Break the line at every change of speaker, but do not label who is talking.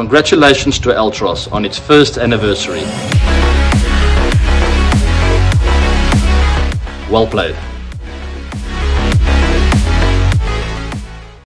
Congratulations to Altros on its first anniversary. Well played.